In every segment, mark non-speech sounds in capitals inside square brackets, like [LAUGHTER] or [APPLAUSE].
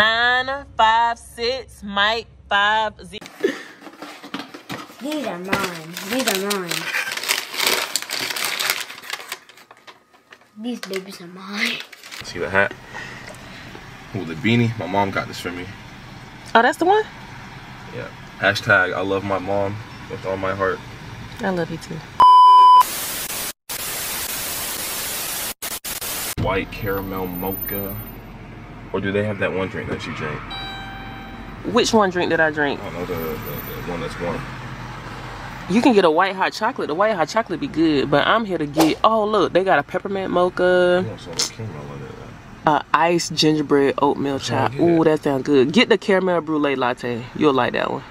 nine five six Mike five zero. These are mine. These are mine. These babies are mine. See the hat? Ooh, the beanie. My mom got this for me. Oh, that's the one. Yeah. Hashtag I love my mom with all my heart. I love you too. White caramel mocha. Or do they have that one drink that you drink? Which one drink did I drink? I don't know the, the, the one that's warm. You can get a white hot chocolate. The white hot chocolate be good, but I'm here to get. Oh look, they got a peppermint mocha, Yeah, so the caramel on it. uh, iced gingerbread oatmeal chop. yeah. Ooh, that sound good. Get the caramel brulee latte. You'll like that one.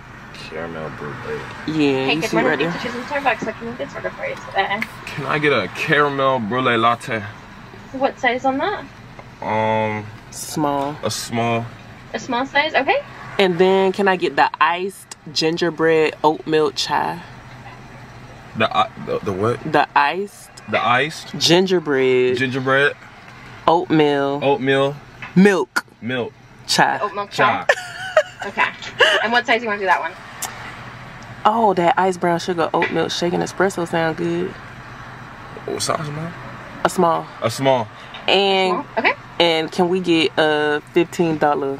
Caramel brulee. Yeah, Hey, you good see morning. right there. Thanks Starbucks. What can we get started for you today? Can I get a caramel brulee latte? What size on that? Um, Small. a small. A small size? Okay. And then can I get the iced gingerbread oat milk chai? The, uh, the the what? The iced The iced gingerbread gingerbread, oatmeal oatmeal, milk milk, chai. Oat milk chai. chai. Okay. And what size do you want to do that one? Oh, that ice brown sugar oat milk shaken espresso sound good. What size am I? A small. A small. And Small? Okay. And can we get a fifteen dollar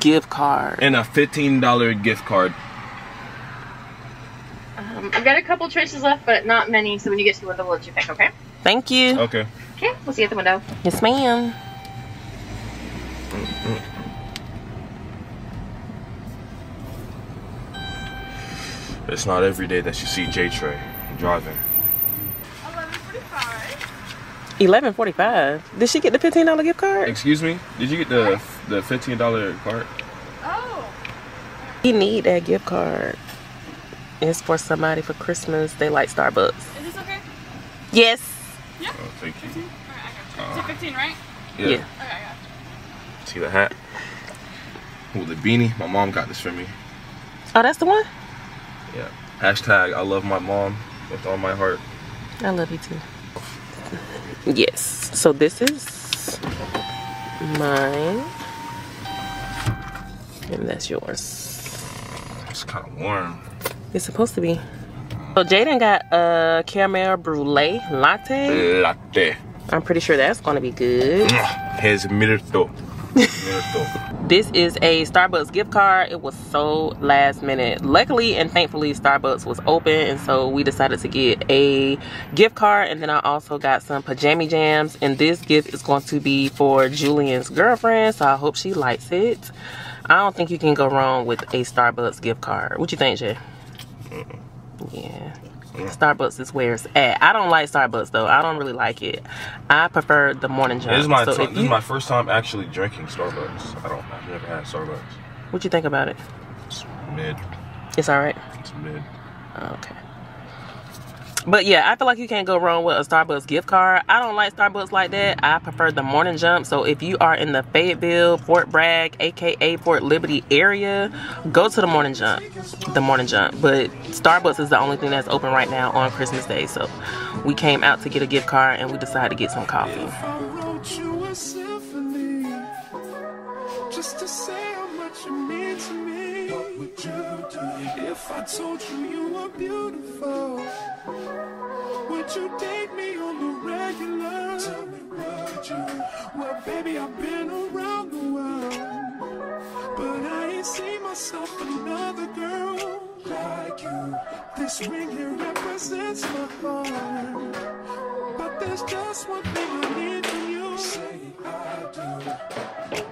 gift card? And a fifteen dollar gift card. Um, I've got a couple choices left, but not many. So when you get to the window, we'll let you pick. Okay. Thank you. Okay. Okay. We'll see you at the window. Yes, ma'am. It's not every day that you see J Trey driving. Eleven forty five. Did she get the fifteen dollar gift card? Excuse me. Did you get the the fifteen dollar card? Oh. You need that gift card. It's for somebody for Christmas. They like Starbucks. Is this okay? Yes. Oh, thank you. Alright, I got you. Uh-huh. Is it 15, right? Yeah. Yeah. Okay, I got you. See the hat? Ooh, the beanie. My mom got this for me. Oh, that's the one. Yeah. Hashtag I love my mom with all my heart. I love you too. Yes. So this is mine, and that's yours. It's kind of warm. It's supposed to be. So Jaden got a caramel brulee latte. Latte. I'm pretty sure that's gonna be good. Here's Mirto. [LAUGHS] This is a Starbucks gift card. It was so last minute. Luckily and thankfully, Starbucks was open, and so we decided to get a gift card. And then I also got some pajama jams. And this gift is going to be for Julian's girlfriend, so I hope she likes it. I don't think you can go wrong with a Starbucks gift card. What you think, Jay? Yeah. Starbucks is where it's at. I don't like Starbucks though. I don't really like it. I prefer the morning jump. This is my So this is my first time actually drinking Starbucks. I don't. I've never had Starbucks. What you think about it? It's mid. It's all right. It's mid. Okay. But yeah, I feel like you can't go wrong with a Starbucks gift card. I don't like Starbucks like that. I prefer the morning jump. So if you are in the Fayetteville, Fort Bragg, aka Fort Liberty area, go to the morning jump. The morning jump. But Starbucks is the only thing that's open right now on Christmas Day. So we came out to get a gift card and we decided to get some coffee. Would you do if I told you you were beautiful? Would you date me on the regular? Tell me, would you? Well, baby, I've been around the world, but I ain't seen myself another girl like you. This ring here represents my heart. But there's just one thing I need from you. Say I do.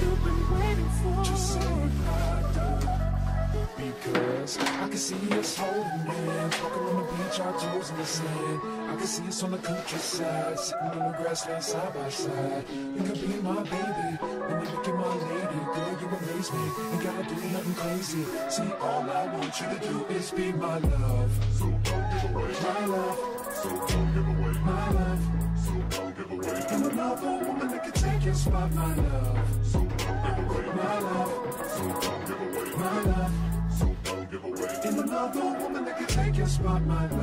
you've been waiting for. Just say I do. Because I can see us holding hands, walking on the beach, our toes in the sand. I can see us on the countryside, sitting on the grassland side by side. You could be my baby, and you became my lady. Girl, you amaze me, ain't gotta do nothing crazy. See, all I want you to do is be my love. So don't give away my love. So don't give away my love. And another woman that can take your spot, my love. So don't give away my love. So don't give away my love. So don't give away. And another woman that can take your spot, my love.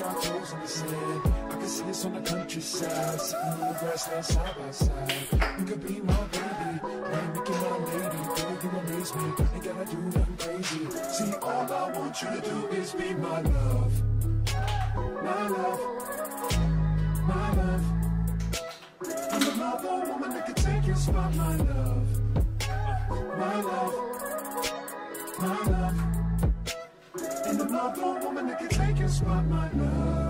Toes in the sand. I can see us on the countryside, sitting on the grassland side by side. You could be my baby, and you can my lady. Girl, you amaze me, ain't gotta do nothing crazy. See, all I want you to do is be my love, my love, my love. I'm another woman that can take your spot, my love, my love, my love. And another woman that can take your spot, my love.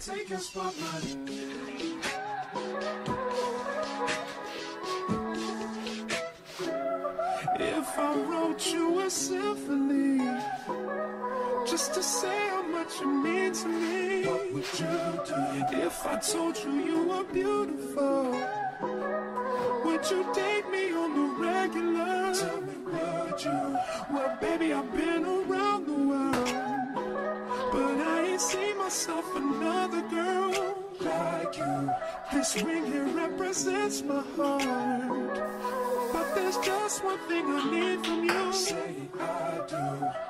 Take your spot, my. If I wrote you a symphony just to say how much you mean to me. What would you do if I told you you were beautiful? Would you date me on the regular? Tell me, would you? Well, baby, I've been around the world, but I ain't seen myself another girl like you. This ring here represents my heart. But there's just one thing I need from you. Say I do.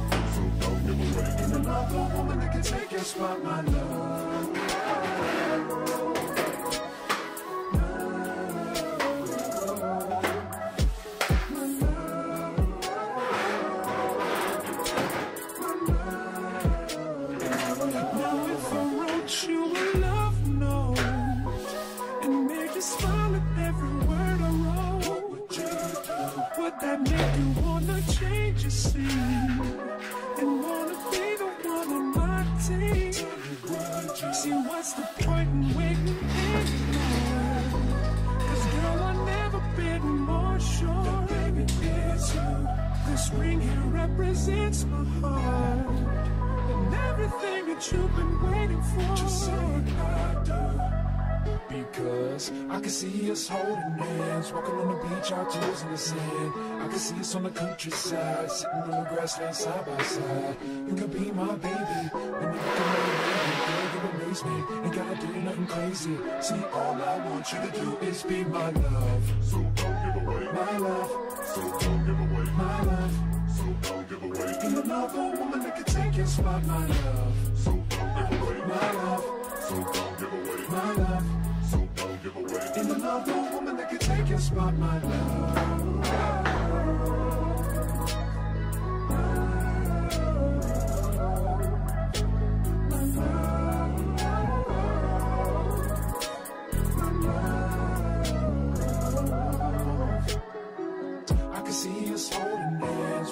Don't give away. And another woman that can take your spot, my love. This ring here represents my heart. And everything that you've been waiting for. Just say I do. Because I can see us holding hands, walking on the beach, our toes in the sand. I can see us on the countryside, sitting on the grassland side by side. You can be my baby, And you look at my baby, girl, you amaze me. Ain't gotta do nothing crazy. See, all I want you to do is be my love. So don't give away my love. So don't give away my love. So don't give away. And another woman that can take your spot, my love. So don't give away my love. So don't give away my love. So don't give away. And another woman that can take your spot, my love.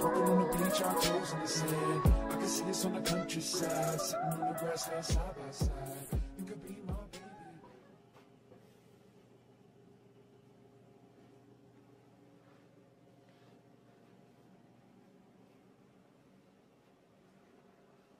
Walking on the beach, our toes in the sand. I can see us on the countryside, sitting on the grassland side by side.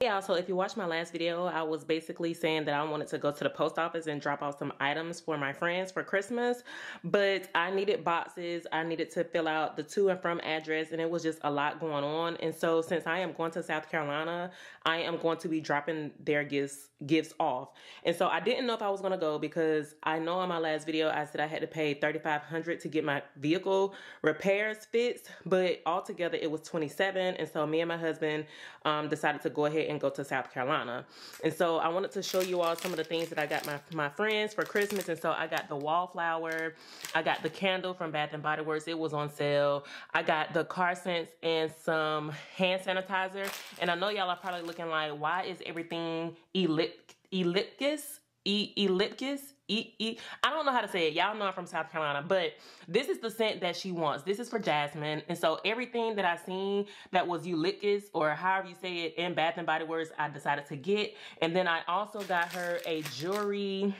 Yeah, so if you watched my last video, I was basically saying that I wanted to go to the post office and drop off some items for my friends for Christmas, but I needed boxes. I needed to fill out the to and from address, and it was just a lot going on. And so since I am going to South Carolina, I am going to be dropping their gifts gifts off. And so I didn't know if I was going to go because I know on my last video I said I had to pay 3500 to get my vehicle repairs fixed, but altogether it was 27 and so me and my husband um, decided to go ahead and go to South Carolina. And so I wanted to show you all some of the things that I got my, my friends for Christmas. And so I got the wallflower. I got the candle from Bath and Body Works. It was on sale. I got the car scents and some hand sanitizer. And I know y'all are probably looking like, why is everything ellip ellipticus? E ellipticus? I don't know how to say it. Y'all know I'm from South Carolina, but this is the scent that she wants. This is for Jasmine. And so everything that I seen that was Eucalyptus or however you say it in Bath and Body Works, I decided to get. And then I also got her a jewelry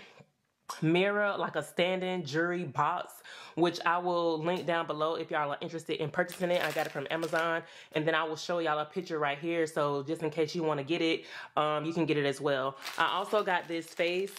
mirror, like a stand-in jewelry box, which I will link down below if y'all are interested in purchasing it. I got it from Amazon, and then I will show y'all a picture right here. So just in case you want to get it, um, you can get it as well. I also got this face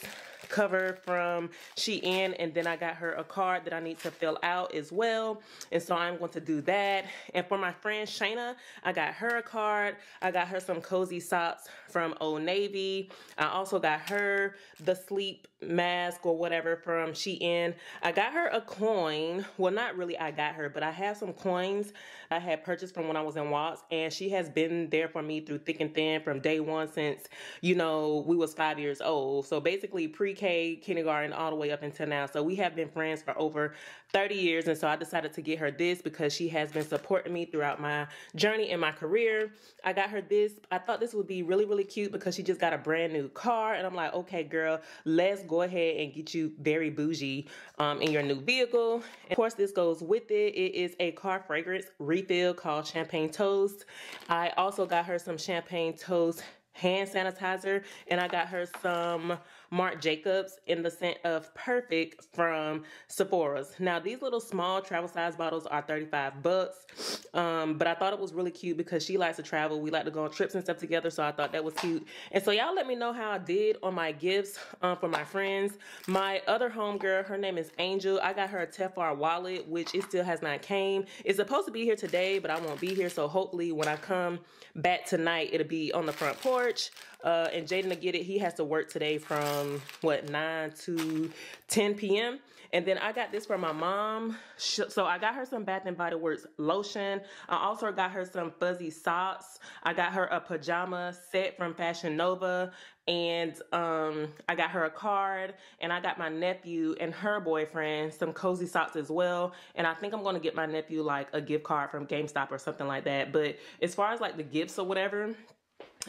cover from Shein and then I got her a card that I need to fill out as well. And so I'm going to do that. And for my friend Shayna, I got her a card. I got her some cozy socks from Old Navy. I also got her the sleep mask or whatever from Shein. I got her a coin. Well, not really I got her, but I have some coins I had purchased from when I was in Watts and she has been there for me through thick and thin from day one since, you know, we was five years old. So basically kindergarten, all the way up until now. So we have been friends for over 30 years. And so I decided to get her this because she has been supporting me throughout my journey in my career. I got her this. I thought this would be really, really cute because she just got a brand new car. And I'm like, okay, girl, let's go ahead and get you very bougie um, in your new vehicle. And of course, this goes with it. It is a car fragrance refill called Champagne Toast. I also got her some Champagne Toast hand sanitizer and I got her some Marc Jacobs in the scent of Perfect from Sephora's. Now these little small travel size bottles are 35 bucks um, but I thought it was really cute because she likes to travel. We like to go on trips and stuff together so I thought that was cute. And so y'all let me know how I did on my gifts um, for my friends. My other homegirl, her name is Angel. I got her a Telfar wallet which it still has not came. It's supposed to be here today but I won't be here so hopefully when I come back tonight it'll be on the front porch porch. Uh, and Jaden to get it, he has to work today from what 9 to 10 p.m. And then I got this for my mom. So I got her some Bath and Body Works lotion. I also got her some fuzzy socks. I got her a pajama set from Fashion Nova. And um, I got her a card. And I got my nephew and her boyfriend some cozy socks as well. And I think I'm going to get my nephew like a gift card from GameStop or something like that. But as far as like the gifts or whatever,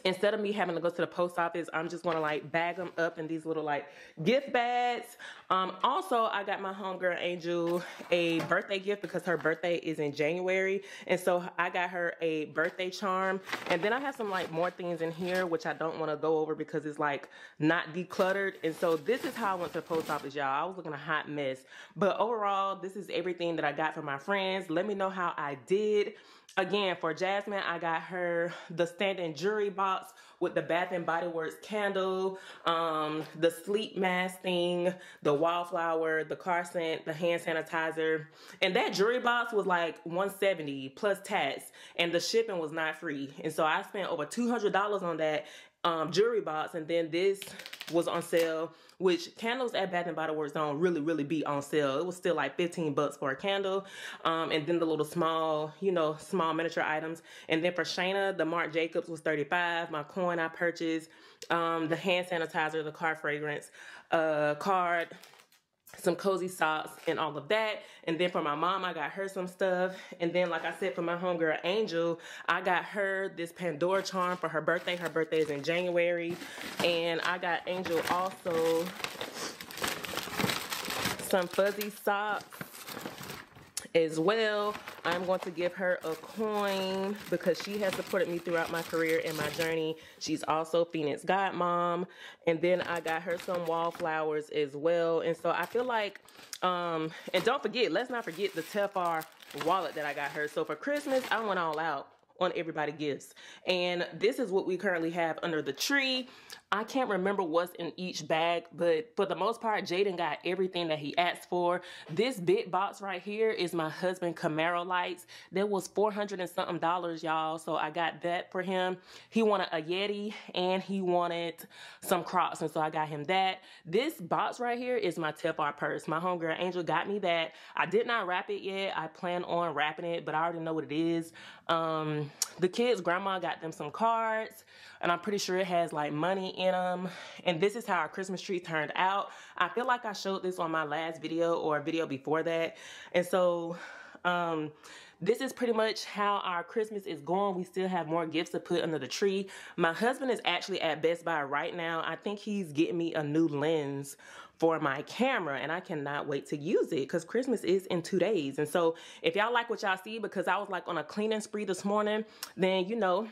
instead of me having to go to the post office i'm just gonna like bag them up in these little like gift bags. Um also i got my homegirl angel a birthday gift because her birthday is in january and so i got her a birthday charm. And then i have some like more things in here which i don't want to go over because it's like not decluttered. And so this is how i went to the post office y'all. I was looking a hot mess. But overall this is everything that i got for my friends. Let me know how i did Again, for Jasmine, I got her the stand-in jewelry box with the Bath and Body Works candle, um, the sleep mask thing, the wallflower, the car scent, the hand sanitizer. And that jewelry box was like 170 plus tax and the shipping was not free. And so I spent over $200 on that um, jewelry box and then this was on sale which candles at Bath and Body Works don't really really be on sale it was still like 15 bucks for a candle um, and then the little small you know small miniature items and then for Shayna the Marc Jacobs was 35 my coin I purchased um, the hand sanitizer the car fragrance uh, card some cozy socks and all of that. And then for my mom, I got her some stuff. And then, like I said, for my homegirl Angel, I got her this Pandora charm for her birthday. Her birthday is in January. And I got Angel also some fuzzy socks as well. I'm going to give her a coin because she has supported me throughout my career and my journey. She's also Phoenix Godmom. And then I got her some wallflowers as well. And so I feel like, um, and don't forget, let's not forget the Telfar wallet that I got her. So for Christmas, I went all out on everybody gifts. And this is what we currently have under the tree. I can't remember what's in each bag, but for the most part, Jaden got everything that he asked for. This big box right here is my husband Camaro lights. That was 400 and something dollars, y'all. So I got that for him. He wanted a Yeti and he wanted some Crocs. And so I got him that. This box right here is my Telfar purse. My homegirl Angel got me that. I did not wrap it yet. I plan on wrapping it, but I already know what it is. Um, the kids' grandma got them some cards and I'm pretty sure it has like money in them. And this is how our Christmas tree turned out. I feel like I showed this on my last video or a video before that. And so um, this is pretty much how our Christmas is going. We still have more gifts to put under the tree. My husband is actually at Best Buy right now. I think he's getting me a new lens for my camera and I cannot wait to use it because Christmas is in two days. And so if y'all like what y'all see, because I was like on a cleaning spree this morning, then you know,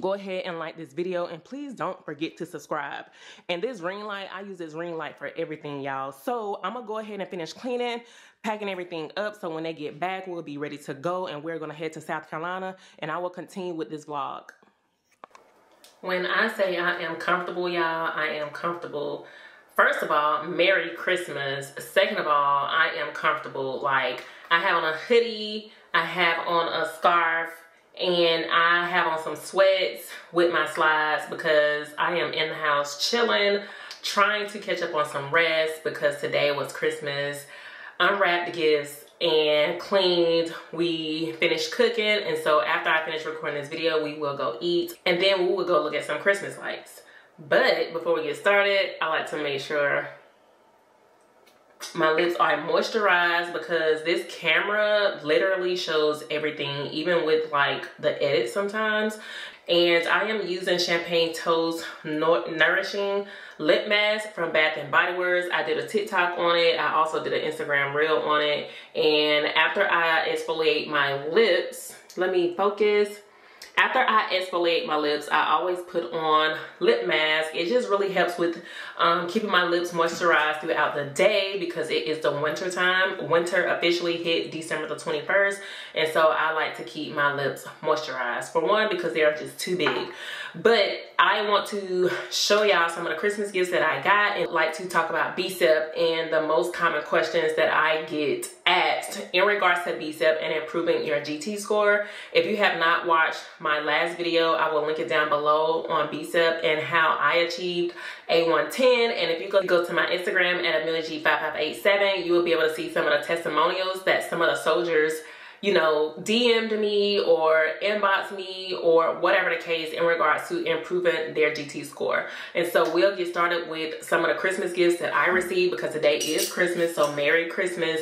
go ahead and like this video and please don't forget to subscribe. And this ring light i use this ring light for everything y'all. So i'm gonna go ahead and finish cleaning packing everything up so when they get back we'll be ready to go and we're gonna head to south carolina and i will continue with this vlog. When i say i am comfortable y'all i am comfortable first of all merry christmas second of all i am comfortable like i have on a hoodie i have on a scarf and I have on some sweats with my slides because I am in the house chilling, trying to catch up on some rest because today was Christmas. Unwrapped the gifts and cleaned. We finished cooking and so after I finish recording this video, we will go eat and then we will go look at some Christmas lights. But before we get started, I like to make sure my lips are moisturized because this camera literally shows everything even with like the edit sometimes and I am using Champagne Toast Nourishing Lip Mask from Bath and Body Works. I did a TikTok on it. I also did an Instagram reel on it. And after I exfoliate my lips, let me focus after I exfoliate my lips, I always put on lip mask. It just really helps with um, keeping my lips moisturized throughout the day because it is the winter time. Winter officially hit December the 21st. And so I like to keep my lips moisturized. For one, because they are just too big. But I want to show y'all some of the Christmas gifts that I got and like to talk about BSEP and the most common questions that I get asked in regards to BSEP and improving your GT score. If you have not watched my last video, I will link it down below on BSEP and how I achieved A110. And if you go, go to my Instagram at AmeliaG5587, you will be able to see some of the testimonials that some of the soldiers you know, DM'd me or inbox me or whatever the case in regards to improving their GT score. And so we'll get started with some of the Christmas gifts that I received because today is Christmas. So Merry Christmas.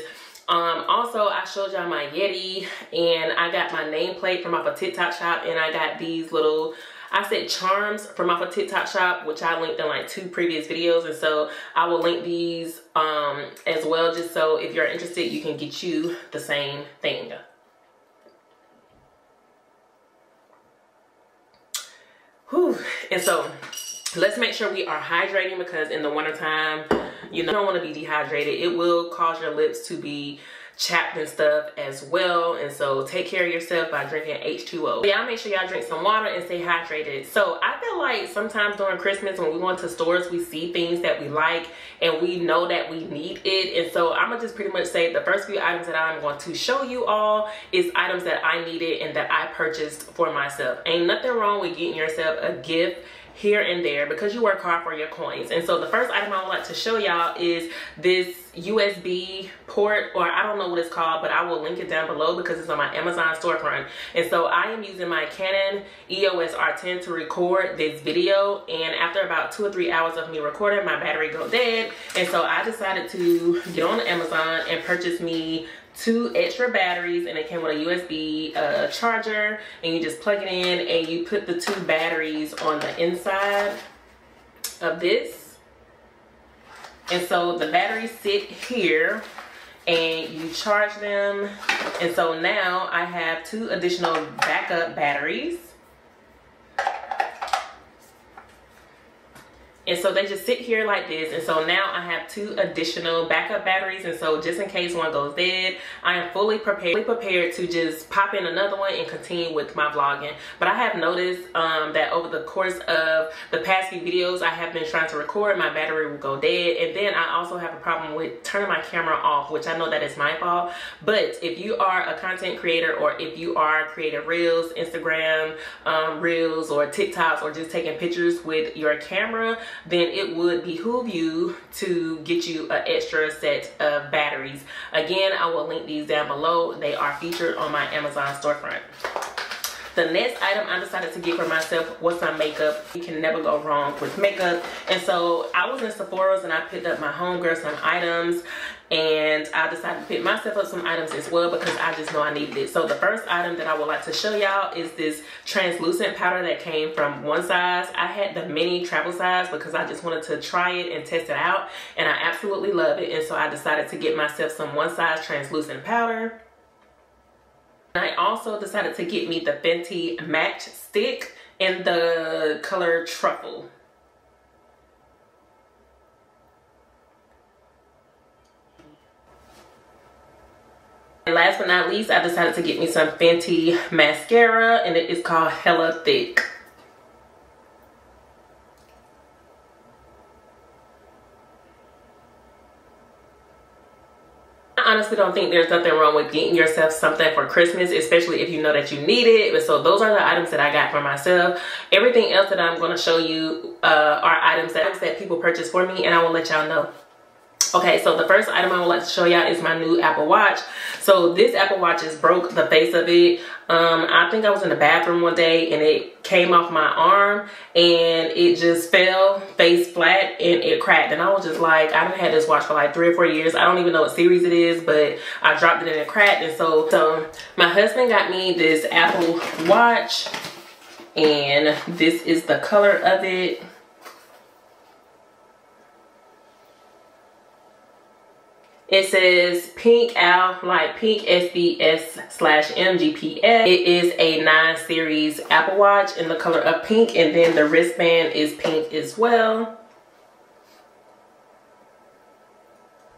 Um, also, I showed y'all my Yeti and I got my nameplate from off a TikTok shop and I got these little I said charms from off a TikTok shop, which I linked in like two previous videos. And so I will link these um, as well, just so if you're interested, you can get you the same thing. Whew. And so let's make sure we are hydrating because in the wintertime, you know, don't want to be dehydrated. It will cause your lips to be chapped and stuff as well. And so take care of yourself by drinking H2O. Y'all make sure y'all drink some water and stay hydrated. So I feel like sometimes during Christmas when we go into stores, we see things that we like and we know that we need it. And so I'm gonna just pretty much say the first few items that I'm going to show you all is items that I needed and that I purchased for myself. Ain't nothing wrong with getting yourself a gift here and there because you work hard for your coins. And so the first item I would like to show y'all is this USB port or I don't know what it's called but I will link it down below because it's on my Amazon storefront. And so I am using my Canon EOS R10 to record this video and after about two or three hours of me recording my battery go dead and so I decided to get on Amazon and purchase me two extra batteries and it came with a USB uh, charger and you just plug it in and you put the two batteries on the inside of this. And so the batteries sit here and you charge them. And so now I have two additional backup batteries and so they just sit here like this. And so now i have two additional backup batteries. And so just in case one goes dead i am fully prepared prepared to just pop in another one and continue with my vlogging. But i have noticed um, that over the course of the past few videos i have been trying to record my battery will go dead. And then i also have a problem with turning my camera off which i know that is my fault. But if you are a content creator or if you are creating reels instagram um, reels or tiktoks or just taking pictures with your camera then it would behoove you to get you an extra set of batteries. Again, I will link these down below. They are featured on my Amazon storefront. The next item I decided to get for myself was some makeup. You can never go wrong with makeup. And so I was in Sephora's and I picked up my homegirl some items and I decided to pick myself up some items as well because I just know I needed it. So the first item that I would like to show y'all is this translucent powder that came from One Size. I had the mini travel size because I just wanted to try it and test it out and I absolutely love it and so I decided to get myself some One Size translucent powder. I also decided to get me the Fenty Match Stick in the color Truffle. And last but not least, I decided to get me some Fenty mascara and it is called Hella Thick. I honestly don't think there's nothing wrong with getting yourself something for Christmas, especially if you know that you need it. So those are the items that I got for myself. Everything else that I'm going to show you uh, are items that, that people purchase for me and I will let y'all know. Okay, so the first item I would like to show y'all is my new Apple Watch. So this Apple Watch just broke the face of it. Um, I think I was in the bathroom one day and it came off my arm and it just fell face flat and it cracked. And I was just like, I have had this watch for like three or four years. I don't even know what series it is, but I dropped it and it cracked. And so, so my husband got me this Apple Watch and this is the color of it. It says pink Al, like pink SBS slash MGPS. It is a 9 series Apple Watch in the color of pink and then the wristband is pink as well.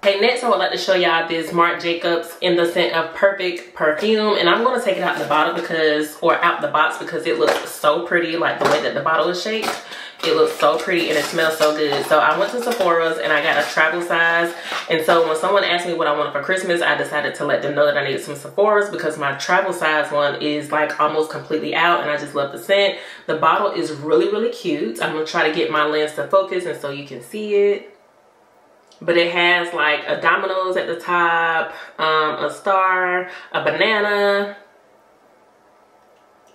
Okay, next I would like to show y'all this Marc Jacobs in the scent of Perfect perfume. And I'm going to take it out the bottle because, or out the box because it looks so pretty, like the way that the bottle is shaped. It looks so pretty and it smells so good. So I went to Sephora's and I got a travel size. And so when someone asked me what I wanted for Christmas, I decided to let them know that I needed some Sephora's because my travel size one is like almost completely out and I just love the scent. The bottle is really, really cute. I'm gonna try to get my lens to focus and so you can see it but it has like a dominoes at the top um, a star a banana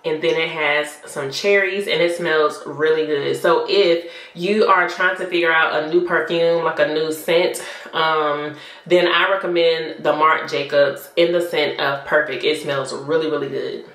and then it has some cherries and it smells really good. So if you are trying to figure out a new perfume like a new scent um, then i recommend the marc jacobs in the scent of perfect. It smells really really good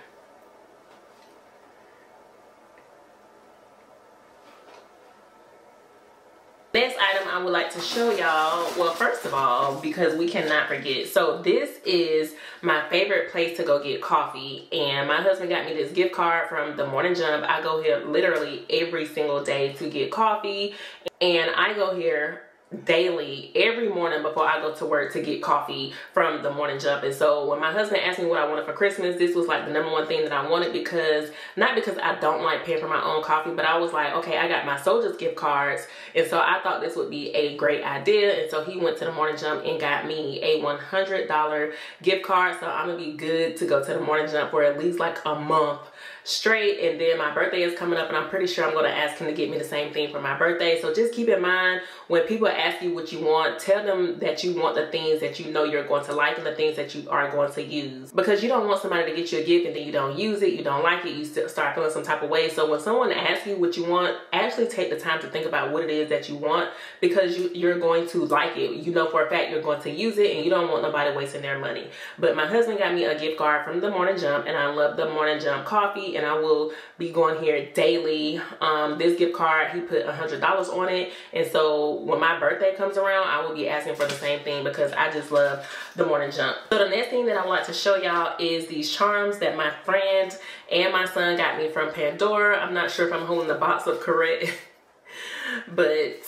Next item I would like to show y'all, well first of all, because we cannot forget. So this is my favorite place to go get coffee and my husband got me this gift card from the Morning Jump. I go here literally every single day to get coffee and I go here daily every morning before I go to work to get coffee from the morning jump. And so when my husband asked me what I wanted for Christmas this was like the number one thing that I wanted because not because I don't like paying for my own coffee but I was like okay I got my soldiers gift cards. And so I thought this would be a great idea. And so he went to the morning jump and got me a $100 gift card. So I'm gonna be good to go to the morning jump for at least like a month straight. And then my birthday is coming up and I'm pretty sure I'm going to ask him to get me the same thing for my birthday. So just keep in mind when people ask you what you want, tell them that you want the things that you know you're going to like and the things that you are going to use. Because you don't want somebody to get you a gift and then you don't use it, you don't like it, you start feeling some type of way. So when someone asks you what you want, actually take the time to think about what it is that you want because you, you're going to like it. You know for a fact you're going to use it and you don't want nobody wasting their money. But my husband got me a gift card from the Morning Jump and I love the Morning Jump coffee and I will be going here daily. Um, this gift card, he put a $100 on it. And so when my birthday comes around, I will be asking for the same thing because I just love the morning jump. So the next thing that I like to show y'all is these charms that my friend and my son got me from Pandora. I'm not sure if I'm holding the box up correct. [LAUGHS] but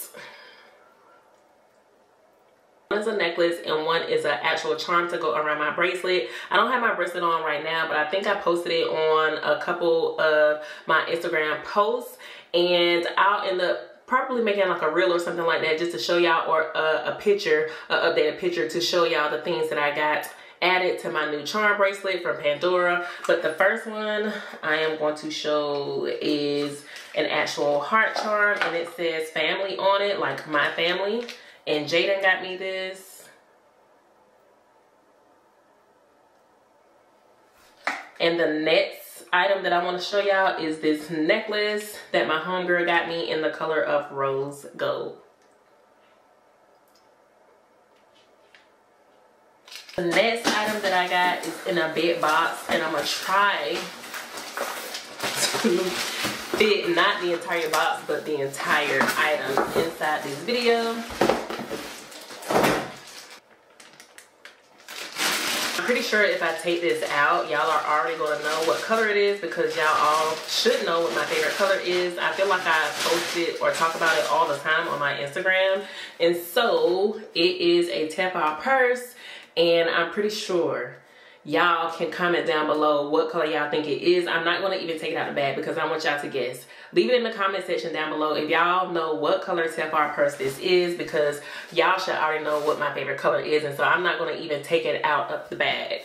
one is a necklace and one is an actual charm to go around my bracelet. I don't have my bracelet on right now, but I think I posted it on a couple of my Instagram posts and I'll end up probably making like a reel or something like that just to show y'all or a, a picture, an updated picture to show y'all the things that I got added to my new charm bracelet from Pandora. But the first one I am going to show is an actual heart charm and it says family on it, like my family. And Jaden got me this. And the next item that I want to show y'all is this necklace that my homegirl got me in the color of rose gold. The next item that I got is in a bed box and I'm to try to fit not the entire box but the entire item inside this video. Pretty sure if I take this out, y'all are already going to know what color it is because y'all all should know what my favorite color is. I feel like I post it or talk about it all the time on my Instagram. And so it is a Telfar purse and I'm pretty sure y'all can comment down below what color y'all think it is. I'm not going to even take it out of the bag because I want y'all to guess. Leave it in the comment section down below if y'all know what color Telfar purse this is because y'all should already know what my favorite color is and so I'm not going to even take it out of the bag.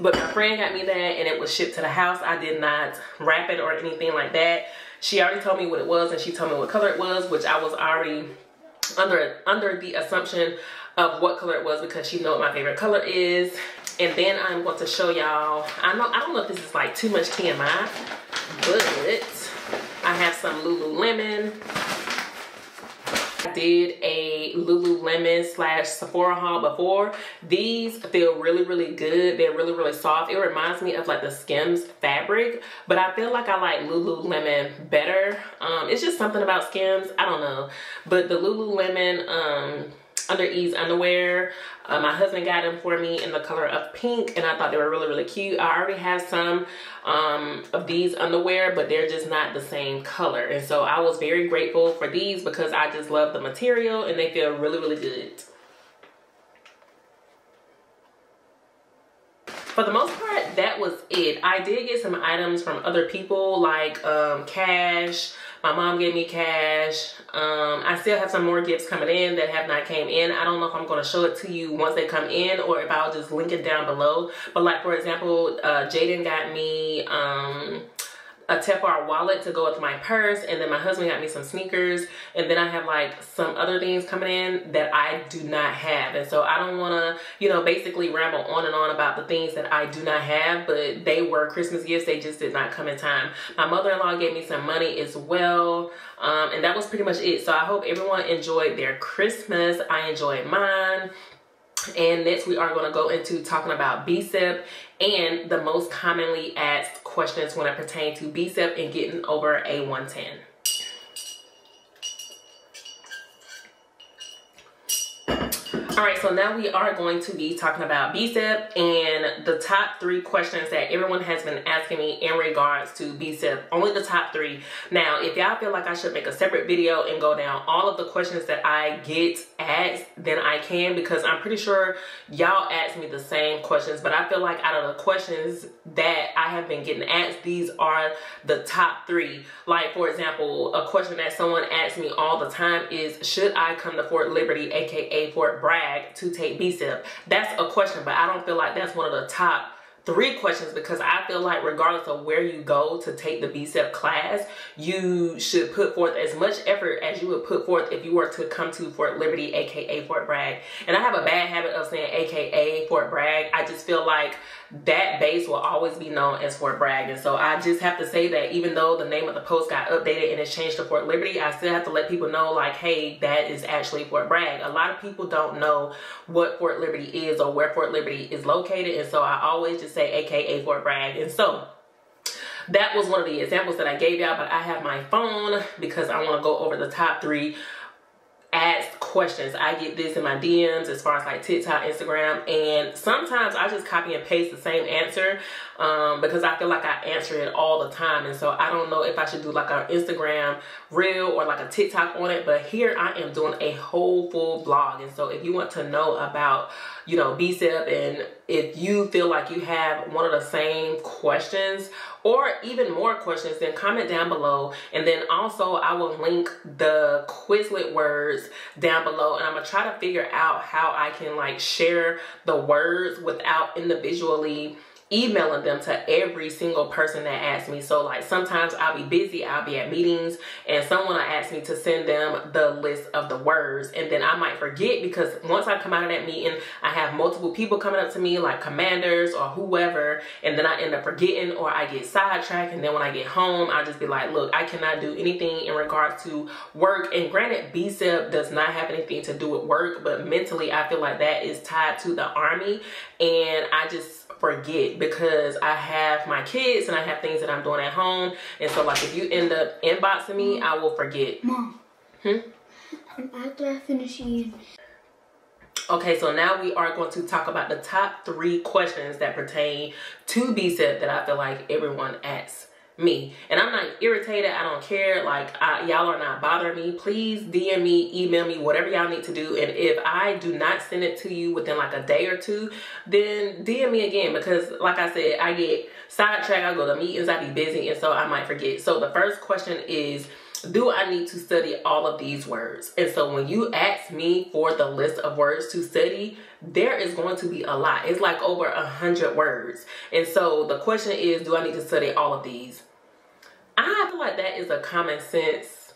But my friend got me that and it was shipped to the house. I did not wrap it or anything like that. She already told me what it was and she told me what color it was which I was already under under the assumption of what color it was because she know what my favorite color is and then I'm going to show y'all I know I don't know if this is like too much TMI but I have some Lululemon I did a Lululemon slash Sephora haul before. These feel really, really good. They're really, really soft. It reminds me of like the Skims fabric, but I feel like I like Lululemon better. Um, it's just something about Skims. I don't know. But the Lululemon um, under ease underwear. Uh, my husband got them for me in the color of pink and I thought they were really, really cute. I already have some um, of these underwear, but they're just not the same color. And so I was very grateful for these because I just love the material and they feel really, really good. for the most part that was it i did get some items from other people like um, cash my mom gave me cash. Um, I still have some more gifts coming in that have not came in. I don't know if I'm going to show it to you once they come in or if I'll just link it down below. But like, for example, uh, Jaden got me... Um, a Telfar wallet to go with my purse and then my husband got me some sneakers and then I have like some other things coming in that I do not have. And so I don't want to you know basically ramble on and on about the things that I do not have but they were Christmas gifts they just did not come in time. My mother-in-law gave me some money as well um, and that was pretty much it. So I hope everyone enjoyed their Christmas. I enjoyed mine. And next we are going to go into talking about BSEP and the most commonly asked questions when it pertains to BSEP and getting over a 110. All right, so now we are going to be talking about BSEP and the top three questions that everyone has been asking me in regards to BSEP. Only the top three. Now, if y'all feel like I should make a separate video and go down all of the questions that I get asked, then I can because I'm pretty sure y'all ask me the same questions. But I feel like out of the questions that I have been getting asked, these are the top three. Like, for example, a question that someone asks me all the time is, should I come to Fort Liberty, aka Fort Bragg? To take BSEP? That's a question, but I don't feel like that's one of the top three questions because I feel like regardless of where you go to take the BSEP class, you should put forth as much effort as you would put forth if you were to come to Fort Liberty, aka Fort Bragg. And I have a bad habit of saying aka Fort Bragg. I just feel like that base will always be known as Fort Bragg. And so I just have to say that even though the name of the post got updated and it's changed to Fort Liberty, I still have to let people know like, hey, that is actually Fort Bragg. A lot of people don't know what Fort Liberty is or where Fort Liberty is located. And so I always just say AKA Fort Bragg. And so that was one of the examples that I gave y'all, but I have my phone because I want to go over the top three asked questions. I get this in my DMs as far as like TikTok, Instagram, and sometimes I just copy and paste the same answer um, because I feel like I answer it all the time. And so I don't know if I should do like an Instagram reel or like a TikTok on it, but here I am doing a whole full blog. And so if you want to know about, you know, BSEP and if you feel like you have one of the same questions or even more questions, then comment down below. And then also I will link the Quizlet words down below and I'm gonna try to figure out how I can like share the words without individually emailing them to every single person that asks me. So like sometimes I'll be busy, I'll be at meetings and someone will ask me to send them the list of the words. And then I might forget because once I come out of that meeting, I have multiple people coming up to me like commanders or whoever and then I end up forgetting or I get sidetracked. And then when I get home, I'll just be like, look, I cannot do anything in regards to work. And granted BSEP does not have anything to do with work but mentally I feel like that is tied to the army. And I just forget because I have my kids and I have things that I'm doing at home. And so like if you end up inboxing me, I will forget. Mom. Hmm? After I finish eating. Okay, so now we are going to talk about the top three questions that pertain to BSEP that I feel like everyone asks me. And I'm not irritated. I don't care. Like, y'all are not bothering me. Please DM me, email me, whatever y'all need to do. And if I do not send it to you within like a day or two, then DM me again. Because like I said, I get sidetracked. I go to meetings. I be busy. And so I might forget. So the first question is, do I need to study all of these words? And so when you ask me for the list of words to study, there is going to be a lot. It's like over a hundred words. And so the question is, do I need to study all of these? I feel like that is a common sense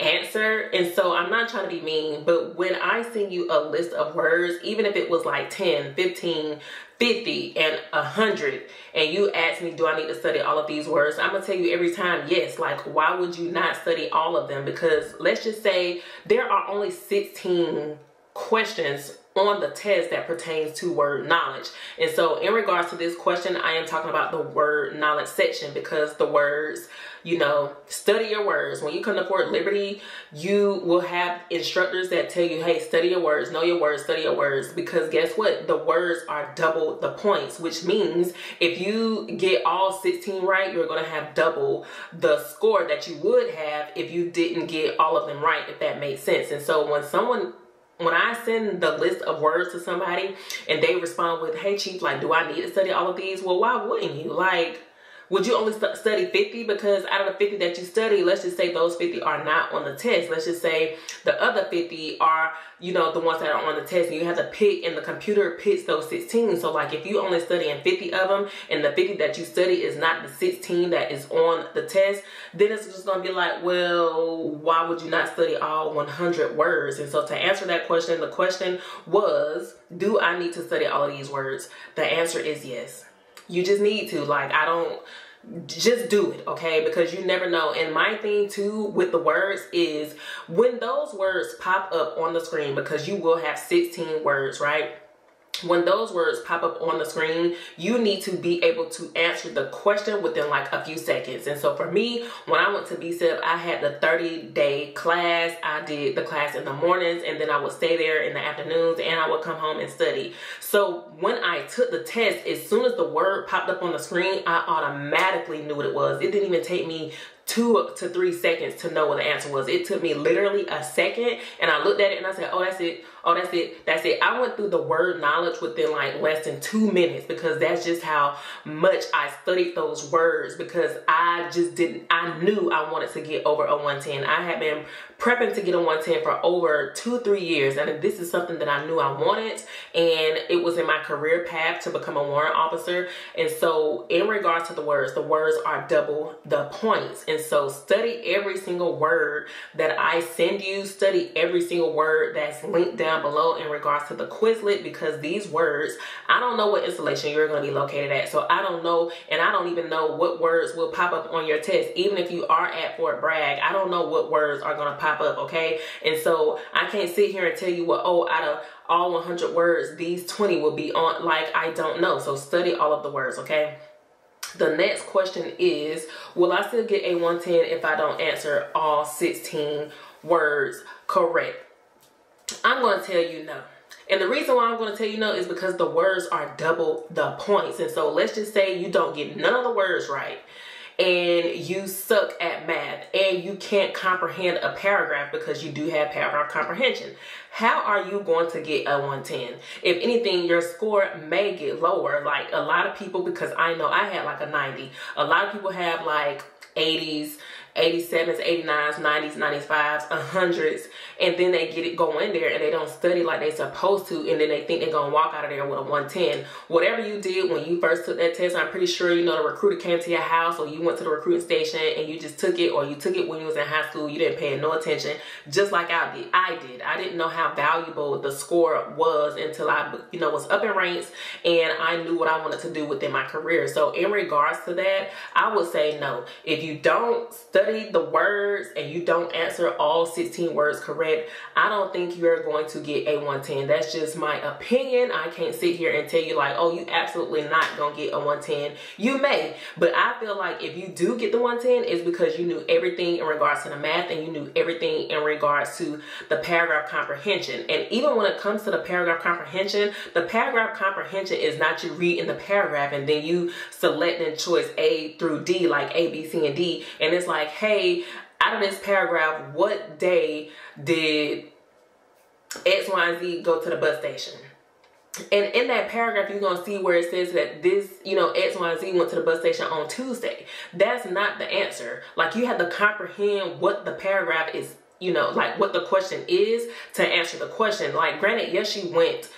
answer. And so I'm not trying to be mean, but when I send you a list of words, even if it was like 10, 15, 50 and 100 and you ask me do I need to study all of these words I'm gonna tell you every time yes like why would you not study all of them because let's just say there are only 16 questions on the test that pertains to word knowledge. And so in regards to this question, I am talking about the word knowledge section because the words, you know, study your words. When you come to Fort Liberty, you will have instructors that tell you, hey, study your words, know your words, study your words. Because guess what? The words are double the points, which means if you get all 16 right, you're going to have double the score that you would have if you didn't get all of them right, if that makes sense. And so when someone when I send the list of words to somebody and they respond with, hey, Chief, like, do I need to study all of these? Well, why wouldn't you? Like, would you only st study 50? Because out of the 50 that you study, let's just say those 50 are not on the test. Let's just say the other 50 are, you know, the ones that are on the test. And you have to pick, and the computer picks those 16. So, like, if you only studying 50 of them, and the 50 that you study is not the 16 that is on the test, then it's just going to be like, well, why would you not study all 100 words? And so, to answer that question, the question was, do I need to study all of these words? The answer is yes. You just need to. Like, I don't just do it okay because you never know and my thing too with the words is when those words pop up on the screen because you will have 16 words right when those words pop up on the screen, you need to be able to answer the question within like a few seconds. And so for me, when I went to BSEP, I had the 30 day class. I did the class in the mornings and then I would stay there in the afternoons and I would come home and study. So when I took the test, as soon as the word popped up on the screen, I automatically knew what it was. It didn't even take me two to three seconds to know what the answer was. It took me literally a second and I looked at it and I said, oh, that's it. Oh, that's it. That's it. I went through the word knowledge within like less than two minutes because that's just how much I studied those words because I just didn't, I knew I wanted to get over a 110. I had been prepping to get a 110 for over two, three years. And this is something that I knew I wanted. And it was in my career path to become a warrant officer. And so in regards to the words, the words are double the points. And so study every single word that I send you. Study every single word that's linked down below in regards to the Quizlet because these words, I don't know what installation you're going to be located at. So I don't know. And I don't even know what words will pop up on your test. Even if you are at Fort Bragg, I don't know what words are going to pop up, okay? And so I can't sit here and tell you what, oh, out of all 100 words, these 20 will be on, like, I don't know. So study all of the words, okay? The next question is, will I still get a 110 if I don't answer all 16 words correct? I'm going to tell you no. And the reason why I'm going to tell you no is because the words are double the points. And so let's just say you don't get none of the words right and you suck at math and you can't comprehend a paragraph because you do have paragraph comprehension. How are you going to get a 110? If anything, your score may get lower. Like a lot of people, because I know I had like a 90. A lot of people have like 80s 87s, 89s, 90s, 95s, 100s, and then they get it go in there and they don't study like they're supposed to, and then they think they're gonna walk out of there with a 110. Whatever you did when you first took that test, I'm pretty sure you know the recruiter came to your house or you went to the recruiting station and you just took it, or you took it when you was in high school, you didn't pay no attention, just like I did. I did. I didn't know how valuable the score was until I, you know, was up in ranks and I knew what I wanted to do within my career. So in regards to that, I would say no. If you don't study the words and you don't answer all 16 words I don't think you're going to get a 110. That's just my opinion. I can't sit here and tell you like, oh, you absolutely not gonna get a 110. You may, but I feel like if you do get the 110, it's because you knew everything in regards to the math and you knew everything in regards to the paragraph comprehension. And even when it comes to the paragraph comprehension, the paragraph comprehension is not you reading the paragraph and then you selecting choice A through D, like A, B, C, and D. And it's like, hey, out of this paragraph, what day did X, Y, and Z go to the bus station? And in that paragraph, you're going to see where it says that this, you know, X, Y, Z went to the bus station on Tuesday. That's not the answer. Like, you have to comprehend what the paragraph is, you know, like what the question is to answer the question. Like, granted, yes, she went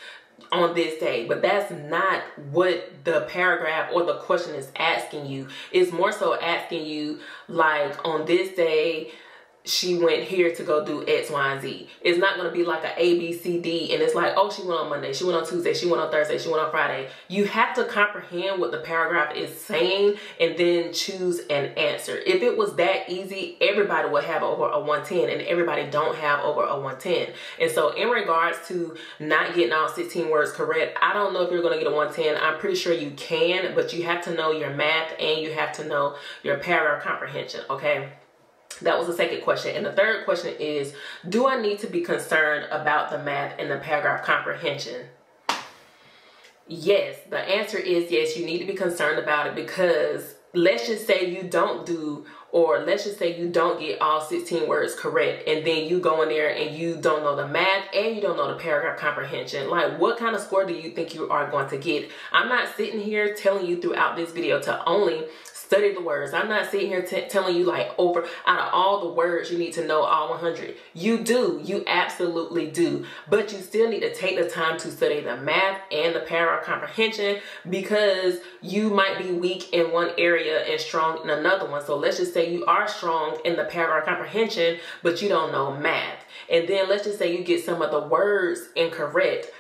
on this day but that's not what the paragraph or the question is asking you. It's more so asking you like on this day she went here to go do X, Y, and Z. It's not to be like a A, B, C, D, and it's like, oh, she went on Monday, she went on Tuesday, she went on Thursday, she went on Friday. You have to comprehend what the paragraph is saying and then choose an answer. If it was that easy, everybody would have over a 110, and everybody don't have over a 110. And so, in regards to not getting all 16 words correct, I don't know if you're to get a 110. I'm pretty sure you can, but you have to know your math and you have to know your paragraph comprehension, okay? That was the second question. And the third question is, do I need to be concerned about the math and the paragraph comprehension? Yes, the answer is yes, you need to be concerned about it because let's just say you don't do or let's just say you don't get all 16 words correct and then you go in there and you don't know the math and you don't know the paragraph comprehension like what kind of score do you think you are going to get i'm not sitting here telling you throughout this video to only study the words. I'm not sitting here telling you like over out of all the words you need to know all 100. You do. You absolutely do. But you still need to take the time to study the math and the paragraph comprehension because you might be weak in one area and strong in another one. So let's just say you are strong in the paragraph comprehension, but you don't know math. And then let's just say you get some of the words incorrect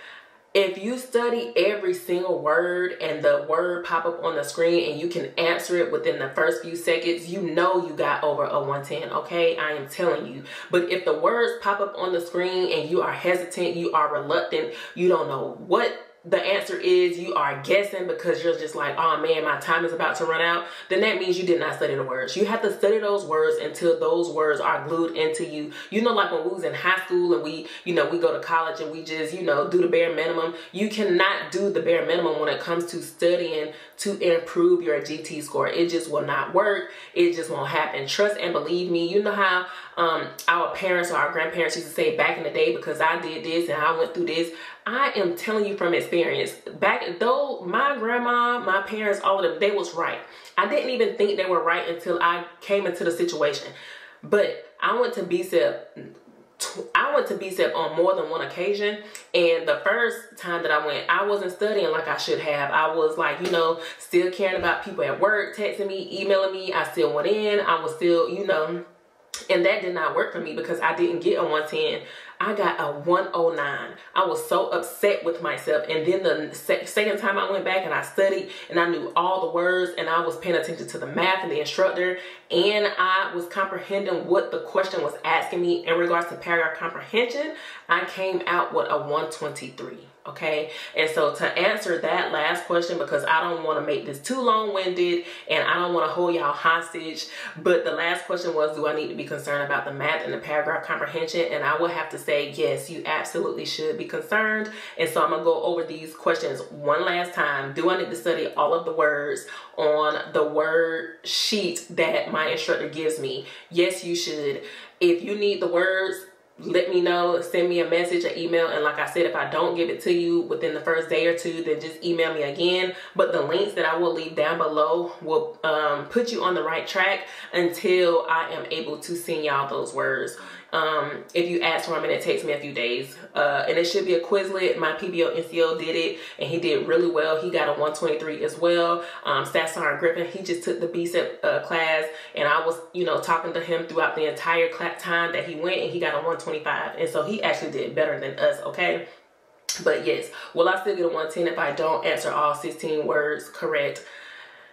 if you study every single word and the word pop up on the screen and you can answer it within the first few seconds, you know you got over a 110, okay? I am telling you. But if the words pop up on the screen and you are hesitant, you are reluctant, you don't know what the answer is you are guessing because you're just like, oh man, my time is about to run out, then that means you did not study the words. You have to study those words until those words are glued into you. You know, like when we was in high school and we, you know, we go to college and we just, you know, do the bare minimum. You cannot do the bare minimum when it comes to studying to improve your GT score. It just will not work. It just won't happen. Trust and believe me. You know how um, our parents or our grandparents used to say back in the day because I did this and I went through this. I am telling you from experience. Back though my grandma, my parents, all of them, they was right. I didn't even think they were right until I came into the situation. But I went to BSEP I went to BSEP on more than one occasion. And the first time that I went, I wasn't studying like I should have. I was like, you know, still caring about people at work, texting me, emailing me. I still went in. I was still, you know, and that did not work for me because I didn't get a 110. I got a 109. I was so upset with myself. And then the second time I went back and I studied and I knew all the words and I was paying attention to the math and the instructor and I was comprehending what the question was asking me in regards to paragraph comprehension, I came out with a 123 okay? And so to answer that last question because i don't want to make this too long-winded and i don't want to hold y'all hostage but the last question was do i need to be concerned about the math and the paragraph comprehension? And i will have to say yes you absolutely should be concerned. And so i'm gonna go over these questions one last time. Do i need to study all of the words on the word sheet that my instructor gives me? Yes you should. If you need the words let me know send me a message or email and like i said if i don't give it to you within the first day or two then just email me again. But the links that i will leave down below will um, put you on the right track until i am able to send y'all those words um, if you ask for them and it takes me a few days. Uh, and it should be a Quizlet. My PBO NCO did it and he did really well. He got a 123 as well. Um, Staff Sergeant Griffin, he just took the BSEP uh, class and I was, you know, talking to him throughout the entire time that he went and he got a 125. And so he actually did better than us, okay? But yes, will I still get a 110 if I don't answer all 16 words correct?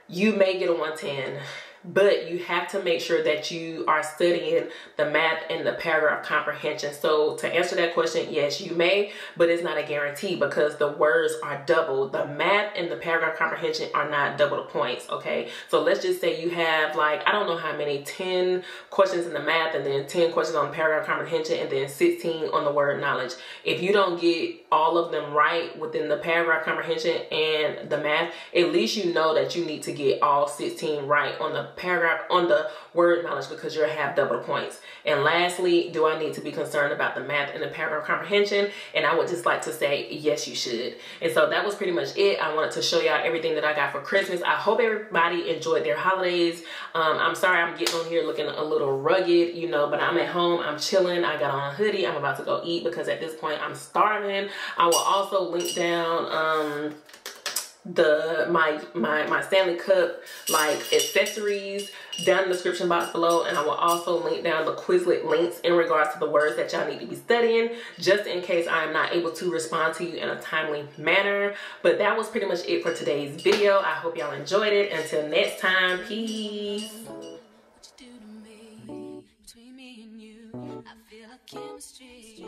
You may get a 110 but you have to make sure that you are studying the math and the paragraph comprehension. So to answer that question, yes, you may, but it's not a guarantee because the words are double. The math and the paragraph comprehension are not double the points, okay? So let's just say you have like, I don't know how many, 10 questions in the math and then 10 questions on paragraph comprehension and then 16 on the word knowledge. If you don't get all of them right within the paragraph comprehension and the math, at least you know that you need to get all 16 right on the paragraph on the word knowledge because you'll have double points. And lastly, do I need to be concerned about the math and the paragraph comprehension? And I would just like to say, yes, you should. And so that was pretty much it. I wanted to show y'all everything that I got for Christmas. I hope everybody enjoyed their holidays. Um, I'm sorry I'm getting on here looking a little rugged, you know, but I'm at home, I'm chilling. I got on a hoodie. I'm about to go eat because at this point I'm starving. I will also link down um, the my my my Stanley Cup like accessories down in the description box below. And I will also link down the Quizlet links in regards to the words that y'all need to be studying just in case I am not able to respond to you in a timely manner. But that was pretty much it for today's video. I hope y'all enjoyed it. Until next time peace. Chemistry.